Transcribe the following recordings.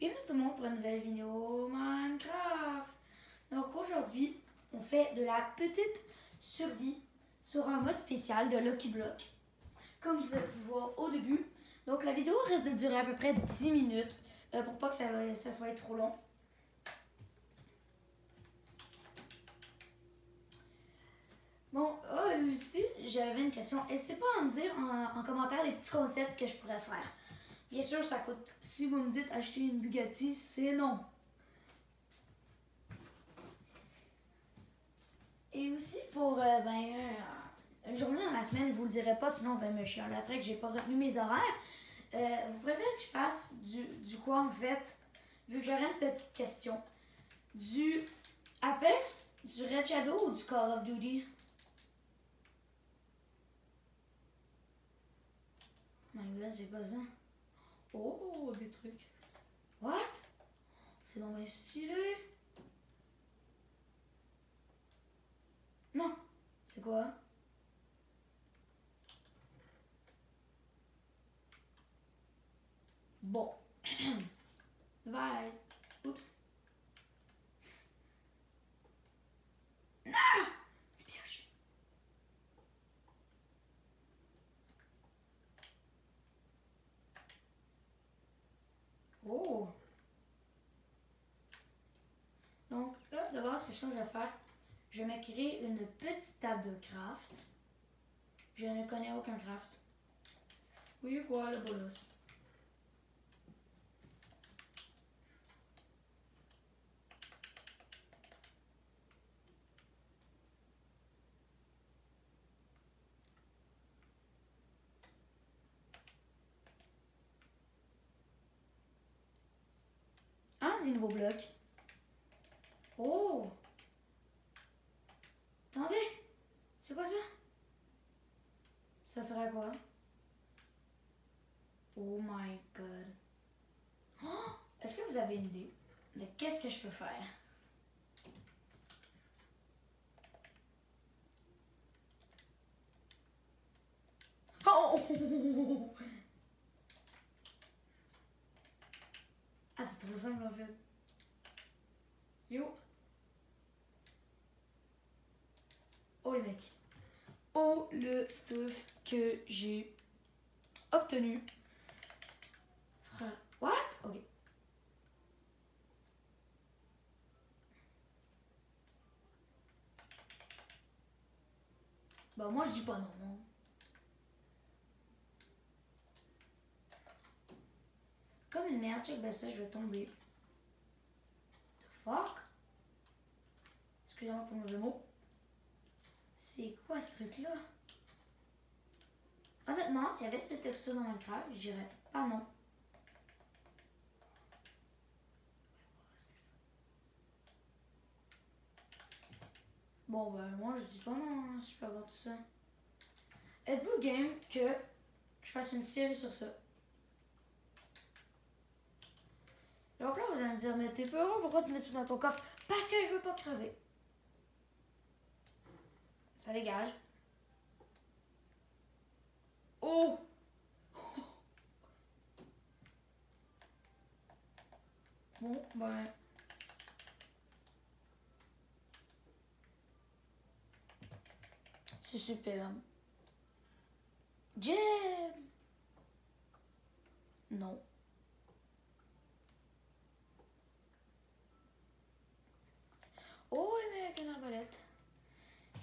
Bienvenue tout le monde pour une nouvelle vidéo Minecraft. Donc aujourd'hui, on fait de la petite survie sur un mode spécial de Lucky Block. Comme vous avez pu voir au début. Donc la vidéo risque de durer à peu près 10 minutes euh, pour pas que ça, soit trop long. Bon, euh, aussi, j'avais une question. N'hésitez pas à me dire en, en commentaire des petits concepts que je pourrais faire? Bien sûr, ça coûte. Si vous me dites acheter une Bugatti, c'est non. Et aussi pour euh, ben, euh, une journée dans la semaine, je vous le dirai pas, sinon on va me chialer après que j'ai pas retenu mes horaires. Euh, vous préférez que je fasse du, du quoi en fait? Vu que j'aurais une petite question. Du Apex, du Red Shadow ou du Call of Duty? My god, c'est quoi ça? Oh, des trucs. What? C'est dans mes stylé. Non. C'est quoi? Bon. Bye. Oups. Non! Pioche. Oh! Donc là, d'abord, ce que je vais faire, je me créer une petite table de craft. Je ne connais aucun craft. Oui, quoi, le bolos. Ah, des nouveaux blocs? Oh! Attendez! C'est quoi ça? Ça serait quoi? Oh my god. Oh! Est-ce que vous avez une idée de qu'est-ce que je peux faire? Oh! Ah, c'est trop simple en fait. Yo. Oh les mecs. Oh le stuff que j'ai obtenu. Frère. What? Ok. Bah moi je dis pas non. Comme une merde, check ben ça, je vais tomber. The fuck? Excusez-moi pour le mauvais mot. C'est quoi ce truc-là? Honnêtement, s'il y avait cette texture dans Minecraft, je dirais pas non. Bon, ben moi je dis pas non hein, je peux avoir tout ça. Êtes-vous game que je fasse une série sur ça? Donc là, vous allez me dire, mais t'es peureux, pourquoi tu mets tout dans ton coffre? Parce que je veux pas crever. Ça dégage. Oh! Bon, ben... C'est superbe. Jam! Non. Oh les mecs, une arbalète.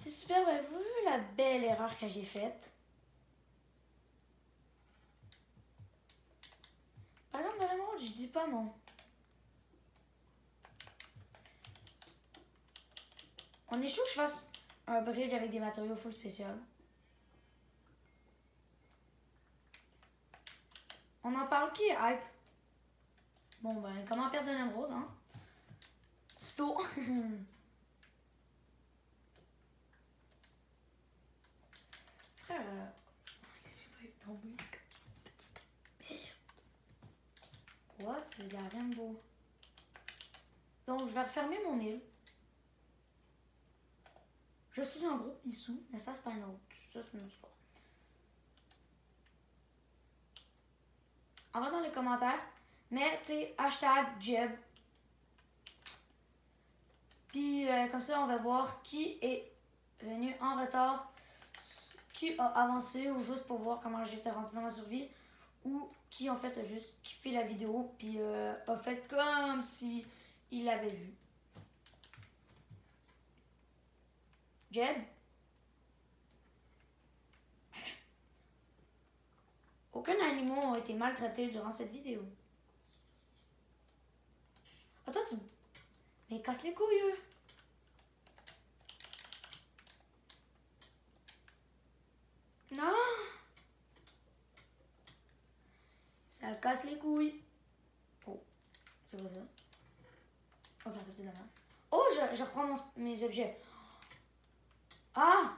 C'est super, vous avez vu la belle erreur que j'ai faite? Par exemple, dans le monde, je dis pas non. On est chaud que je fasse un bridge avec des matériaux full spécial. On en parle qui, hype? Bon ben, comment perdre un émeraude, hein? Sto. Euh, j'ai failli tomber. Petite merde. What? C'est de la rainbow. Donc, je vais refermer mon île. Je suis un gros pissou, mais ça, c'est pas un autre. Ça, c'est une autre histoire. En dans les commentaires, mettez hashtag Jeb. Puis euh, comme ça, on va voir qui est venu en retard, qui a avancé ou juste pour voir comment j'étais rendu dans ma survie ou qui en fait a juste kiffé la vidéo puis euh, a fait comme si il l'avait vu. Jeb? Aucun animal n'a été maltraité durant cette vidéo. Attends, tu... Mais casse les couilles, eux. Non! Ça casse les couilles. Oh, c'est quoi ça? Ok, fait, c'est la merde. Oh, je, reprends mes objets. Ah!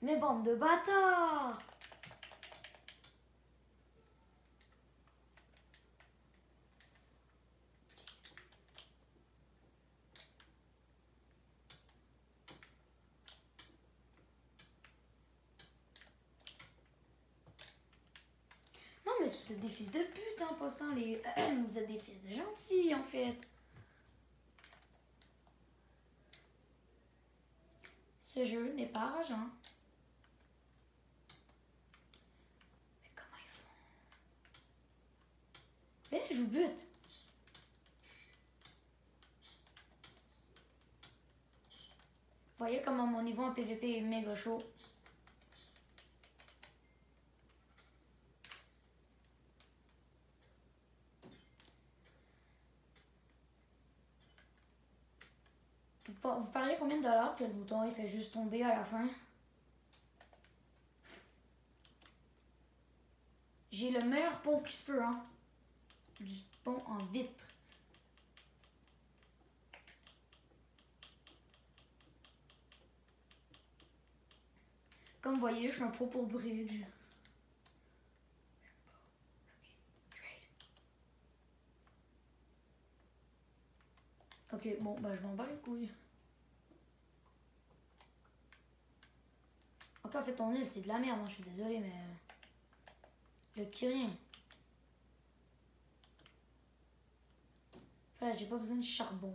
Mais bande de bâtards! Non, mais vous êtes des fils de pute en passant. Les... vous êtes des fils de gentils en fait. Ce jeu n'est pas rageant. Mais comment ils font? Mais je vous bute. Vous voyez comment mon niveau en PVP est méga chaud. Vous par- vous parlez combien de dollars que le bouton il fait juste tomber à la fin? J'ai le meilleur pont qui se peut, hein. Du pont en vitre. Comme vous voyez, je suis un pro pour bridge. Ok, bon, bah je m'en bats les couilles. En fait, ton île, c'est de la merde, hein, je suis désolé, mais. Le Kirin. Enfin, j'ai pas besoin de charbon.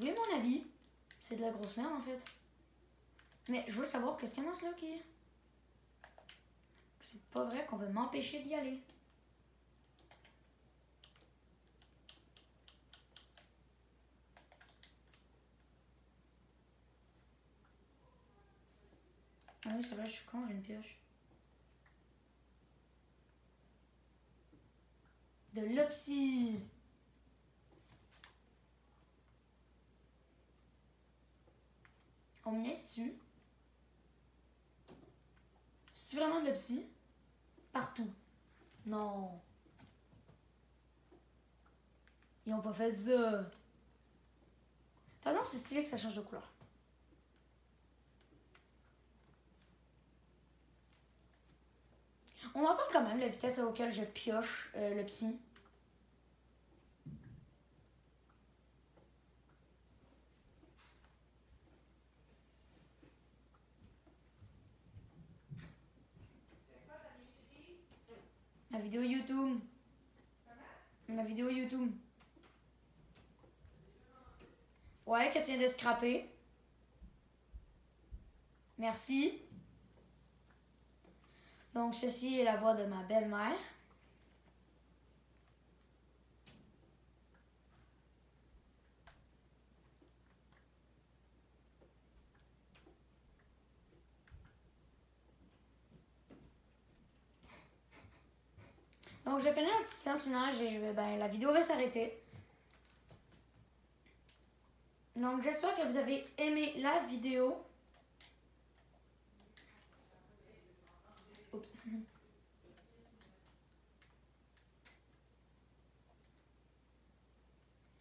Vous mon avis C'est de la grosse merde en fait. Mais je veux savoir qu'est-ce qu'il y a ce là qui. C'est pas vrai qu'on veut m'empêcher d'y aller. Ah oui, c'est vrai, je suis con, j'ai une pioche. De l'opsie. On me laisse-tu? C'est vraiment de la psy? Partout. Non. Ils ont pas fait ça. Par exemple, c'est stylé que ça change de couleur. On en parle quand même, la vitesse à laquelle je pioche euh, le psy. Ma vidéo YouTube. Ma vidéo YouTube. Ouais, tient de scraper. Merci. Donc, ceci est la voix de ma belle-mère. Donc, je vais finir un petit séance ménage et je vais, ben, la vidéo va s'arrêter. Donc, j'espère que vous avez aimé la vidéo. Oups.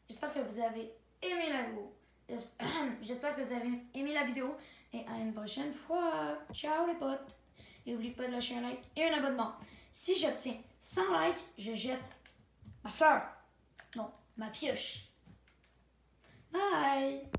J'espère que vous avez aimé la vidéo. J'espère que vous avez aimé la vidéo. Et à une prochaine fois. Ciao les potes. Et n'oublie pas de lâcher un like et un abonnement. Si j'obtiens 100 likes, je jette ma fleur. Non, ma pioche. Bye!